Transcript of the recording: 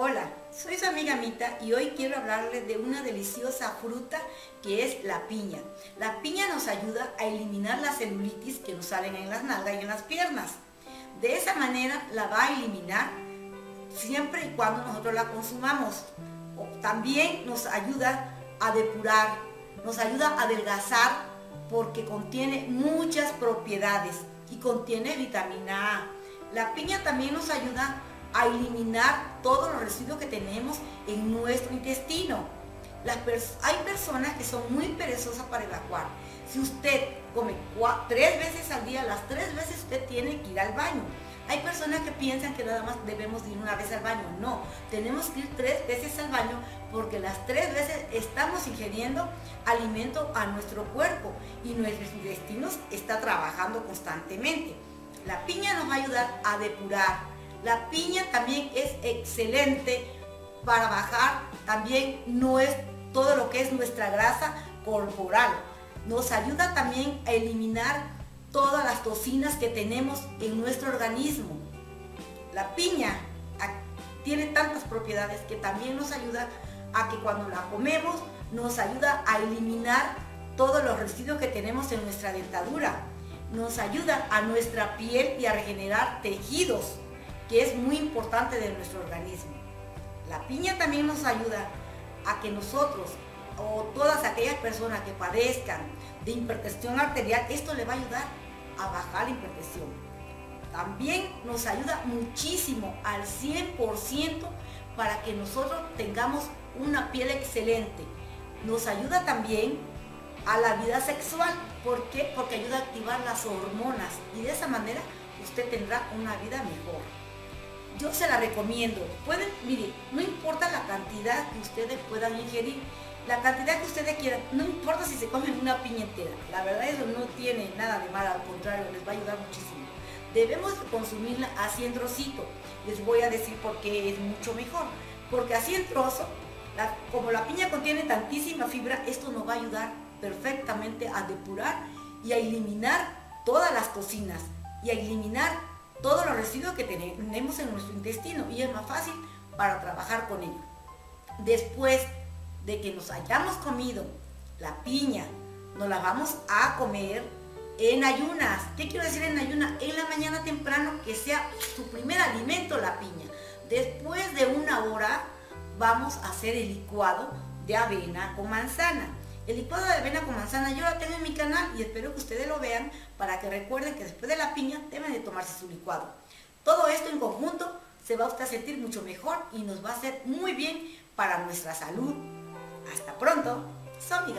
Hola, soy su amiga Mita y hoy quiero hablarles de una deliciosa fruta que es la piña. La piña nos ayuda a eliminar la celulitis que nos salen en las nalgas y en las piernas. De esa manera la va a eliminar siempre y cuando nosotros la consumamos. También nos ayuda a depurar, nos ayuda a adelgazar porque contiene muchas propiedades y contiene vitamina A. La piña también nos ayuda a eliminar todos los residuos que tenemos en nuestro intestino. hay personas que son muy perezosas para evacuar. Si usted come tres veces al día, las tres veces usted tiene que ir al baño. Hay personas que piensan que nada más debemos ir una vez al baño. No, tenemos que ir tres veces al baño porque las tres veces estamos ingiriendo alimento a nuestro cuerpo y nuestro intestino está trabajando constantemente. La piña nos va a ayudar a depurar, la piña también es excelente para bajar también no es todo lo que es nuestra grasa corporal. Nos ayuda también a eliminar todas las toxinas que tenemos en nuestro organismo. La piña tiene tantas propiedades que también nos ayuda a que cuando la comemos nos ayuda a eliminar todos los residuos que tenemos en nuestra dentadura. Nos ayuda a nuestra piel y a regenerar tejidos que es muy importante de nuestro organismo. La piña también nos ayuda a que nosotros o todas aquellas personas que padezcan de hipertensión arterial, esto le va a ayudar a bajar la hipertensión. También nos ayuda muchísimo al 100% para que nosotros tengamos una piel excelente. Nos ayuda también a la vida sexual. ¿Por qué? Porque ayuda a activar las hormonas y de esa manera usted tendrá una vida mejor yo se la recomiendo. Pueden, mire, no importa la cantidad que ustedes puedan ingerir, la cantidad que ustedes quieran, no importa si se comen una piña entera. La verdad eso no tiene nada de malo, al contrario, les va a ayudar muchísimo. Debemos consumirla así en trocito. Les voy a decir por qué es mucho mejor. Porque así en trozo, como la piña contiene tantísima fibra, esto nos va a ayudar perfectamente a depurar y a eliminar todas las cocinas y a eliminar todos los residuos que tenemos en nuestro intestino y es más fácil para trabajar con ello. Después de que nos hayamos comido la piña, nos la vamos a comer en ayunas. ¿Qué quiero decir en ayunas? En la mañana temprano que sea su primer alimento la piña. Después de una hora vamos a hacer el licuado de avena con manzana. El licuado de avena con manzana yo lo tengo en mi canal y espero que ustedes lo vean para que recuerden que después de la piña deben de tomarse su licuado. Todo esto en conjunto se va a usted a sentir mucho mejor y nos va a hacer muy bien para nuestra salud. Hasta pronto, soy mi